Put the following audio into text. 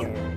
Ready?